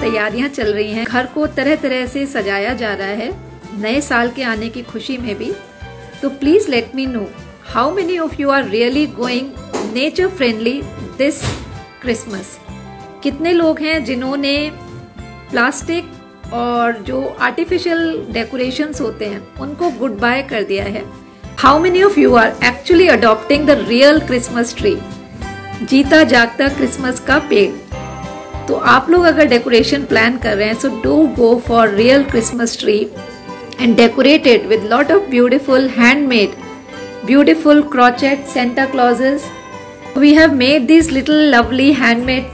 तैयारियाँ चल रही हैं। घर को तरह तरह से सजाया जा रहा है। नए साल के आने की खुशी में भी। तो please let me know how many of you are really going nature friendly this Christmas कितने लोग हैं जिन्होंने प्लास्टिक और जो आर्टिफिशियल डेकोरेशंस होते हैं, उनको गुड बाय कर दिया है? How many of you are actually adopting the real Christmas tree जीता जागता क्रिसमस का पेड़। तो आप लोग अगर डेकोरेशन प्लान कर रहे हैं so do go for real Christmas tree and decorated with lot of beautiful handmade beautiful crochet Santa Clauses we have made this little lovely handmade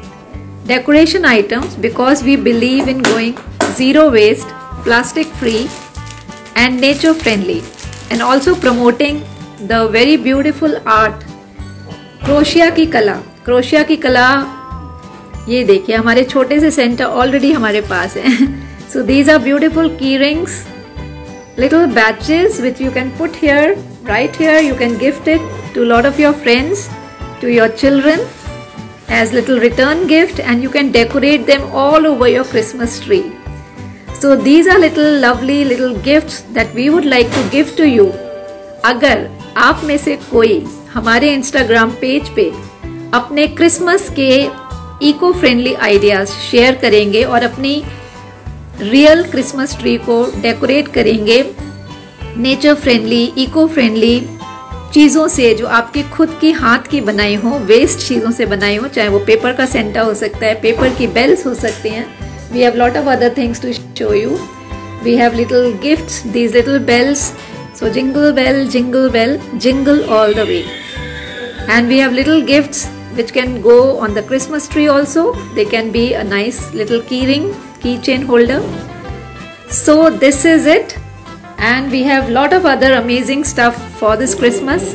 decoration items because we believe in going zero waste plastic free and nature friendly and also promoting the very beautiful art crochet की कला crochet की कला ये देखिए, हमारे छोटे से centre already हमारे पास है। So these are beautiful key rings little badges which you can put here right here you can gift it to lot of your friends to your children as little return gift and you can decorate them all over your Christmas tree so these are little lovely little gift that we would like to gift to you अगर आप में से कोई हमारे Instagram page पे अपने Christmas के eco friendly ideas share करेंगे और अपनी रियल क्रिसमस ट्री को डेकोरेट करेंगे। नेचर फ्रेंडली इको फ्रेंडली चीज़ों से जो आपके खुद की हाथ की बनाई हो वेस्ट चीज़ों से बनाई हो चाहे वो पेपर का सेंटा हो सकता है पेपर की बेल्स हो सकती हैं। We have lot of other things to show you we have little gifts these little bells So jingle bell jingle bell, jingle all the way. And we have little gifts which can go on the Christmas tree also. They can be a nice little keyring, keychain holder. So this is it. And we have lot of other amazing stuff for this Christmas.